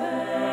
Amen.